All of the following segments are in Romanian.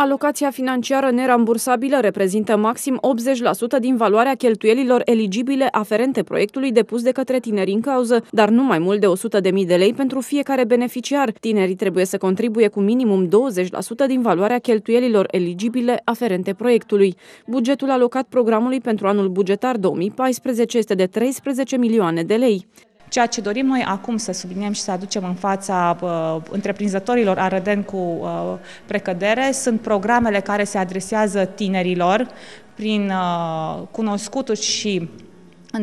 Alocația financiară nerambursabilă reprezintă maxim 80% din valoarea cheltuielilor eligibile aferente proiectului depus de către tineri în cauză, dar nu mai mult de 100.000 de lei pentru fiecare beneficiar. Tinerii trebuie să contribuie cu minimum 20% din valoarea cheltuielilor eligibile aferente proiectului. Bugetul alocat programului pentru anul bugetar 2014 este de 13 milioane de lei. Ceea ce dorim noi acum să subliniem și să aducem în fața uh, întreprinzătorilor arădeni cu uh, precădere sunt programele care se adresează tinerilor prin uh, cunoscutul și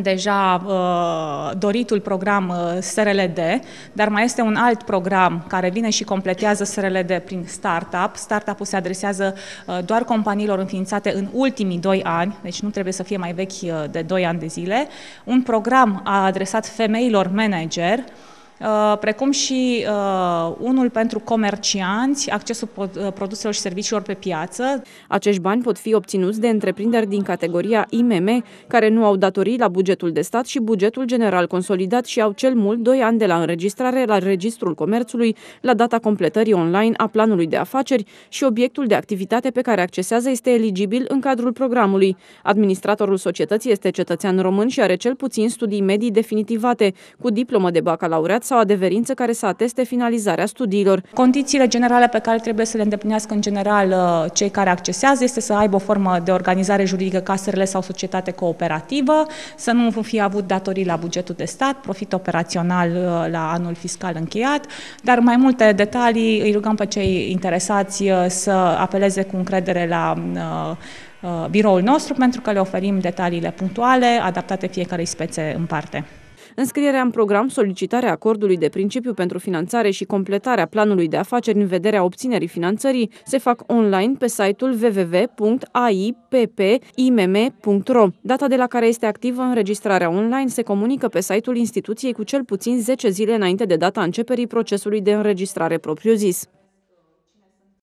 deja uh, doritul program uh, SRLD, dar mai este un alt program care vine și completează SRLD prin Startup. Startup-ul se adresează uh, doar companiilor înființate în ultimii doi ani, deci nu trebuie să fie mai vechi uh, de doi ani de zile. Un program a adresat femeilor manager, Uh, precum și uh, unul pentru comercianți, accesul uh, produselor și serviciilor pe piață. Acești bani pot fi obținuți de întreprinderi din categoria IMM, care nu au datorii la bugetul de stat și bugetul general consolidat și au cel mult 2 ani de la înregistrare la Registrul Comerțului la data completării online a planului de afaceri și obiectul de activitate pe care accesează este eligibil în cadrul programului. Administratorul societății este cetățean român și are cel puțin studii medii definitivate, cu diplomă de bacalaureat sau adeverință care să ateste finalizarea studiilor. Condițiile generale pe care trebuie să le îndeplinească în general uh, cei care accesează este să aibă o formă de organizare juridică casele sau societate cooperativă, să nu fie avut datorii la bugetul de stat, profit operațional uh, la anul fiscal încheiat, dar mai multe detalii îi rugăm pe cei interesați uh, să apeleze cu încredere la biroul nostru pentru că le oferim detaliile punctuale, adaptate fiecarei spețe în parte. Înscrierea în program, solicitarea acordului de principiu pentru finanțare și completarea planului de afaceri în vederea obținerii finanțării se fac online pe site-ul www.aippim.ro. Data de la care este activă înregistrarea online se comunică pe site-ul instituției cu cel puțin 10 zile înainte de data începerii procesului de înregistrare propriu-zis.